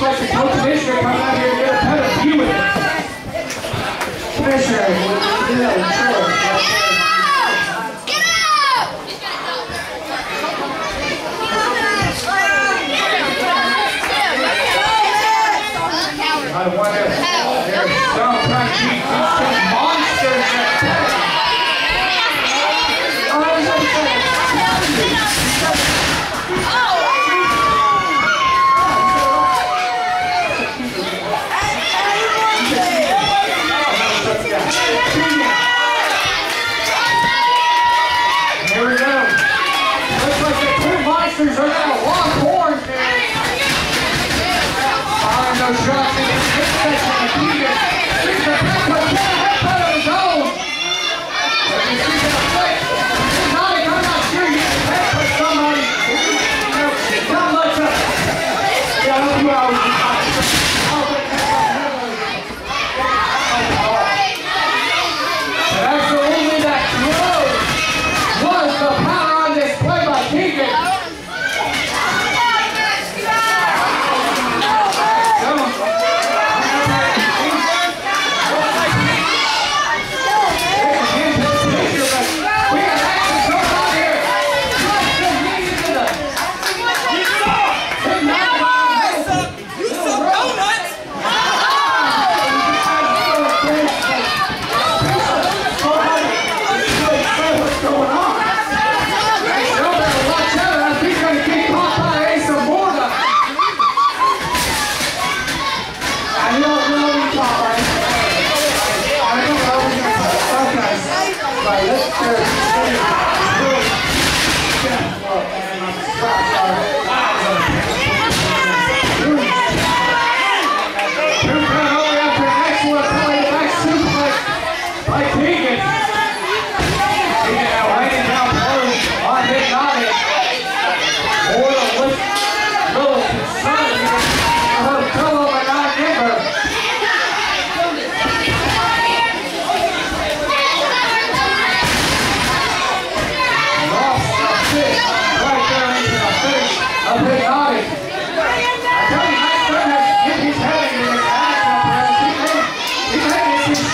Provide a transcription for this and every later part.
like the commissioner coming out here and get a pet of you with it. Commissioner, you know, out! I wonder if they're trying to She's right now. One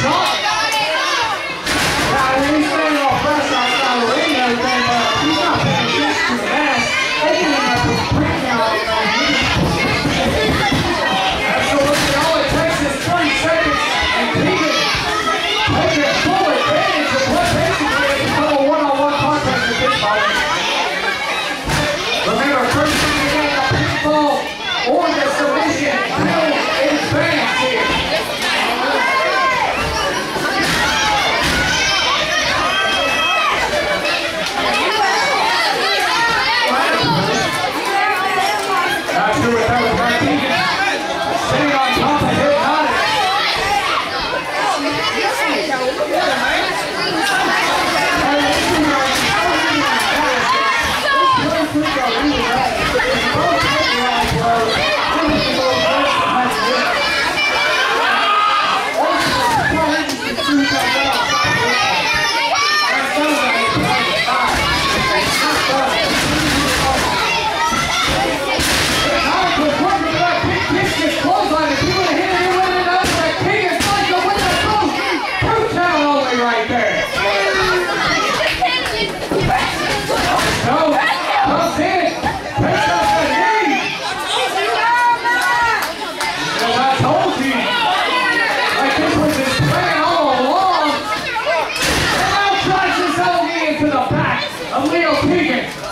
자. pig.